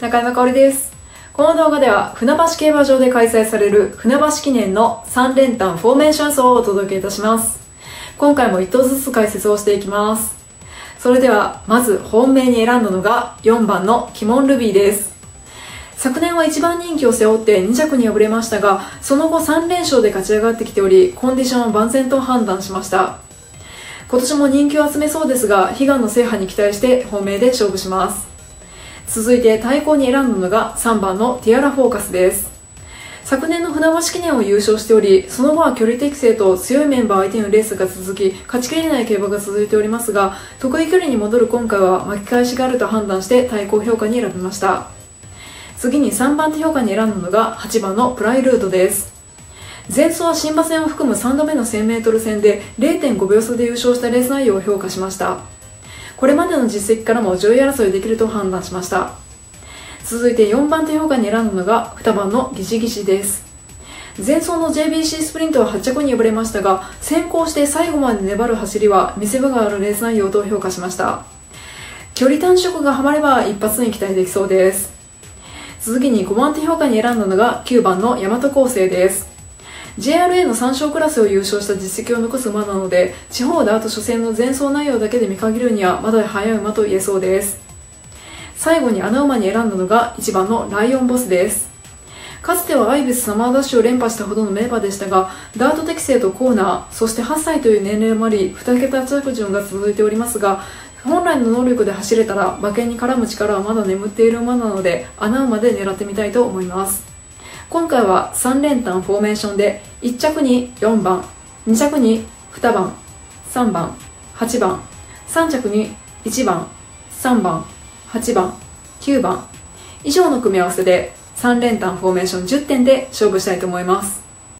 中山香織です。この動画では船橋競馬場で開催される船橋記念の3連単フォーメーション走をお届けいたします。今回も1頭ずつ解説をしていきます。それでは、まず本命に選んだのが4番のキモンルビーです。昨年は1番人気を背負って2着に敗れましたが、その後3連勝で勝ち上がってきており、コンディションは万全と判断しました。今年も人気を集めそうですが、悲願の制覇に期待して本命で勝負します。続いて対抗に選んだのが3番のティアラフォーカスです。昨年の船橋記念を優勝しており、その後は距離適正と強いメンバー相手のレースが続き、勝ちきれない競馬が続いておりますが、得意距離に戻る今回は巻き返しがあると判断して対抗評価に選びました。次に3番手評価に選んだのが8番のプライルートです。前走は新馬戦を含む3度目の 1000m 戦で0.5秒差で優勝したレース内容を評価しました。これまでの実績からも上位争いできると判断しました。続いて4番手評価に選んだのが2番のギシギシです。前走の JBC スプリントは8着に敗れましたが、先行して最後まで粘る走りは見せ場があるレース内容と評価しました。距離短縮がハマれば一発に期待できそうです。続きに5番手評価に選んだのが9番の大和構成です。JRA の3勝クラスを優勝した実績を残す馬なので、地方ダート初戦の前走内容だけで見限るにはまだ早い馬と言えそうです。最後に穴馬に選んだのが1番のライオンボスです。かつてはアイビスサマーダッシュを連覇したほどの名馬でしたが、ダート適正とコーナー、そして8歳という年齢もあり、2桁着順が続いておりますが、本来の能力で走れたら馬券に絡む力はまだ眠っている馬なので穴馬で狙ってみたいと思います今回は3連単フォーメーションで1着に4番2着に2番3番8番3着に1番3番8番9番。以上の組み合わせで3連単フォーメーション10点で勝負したいと思います。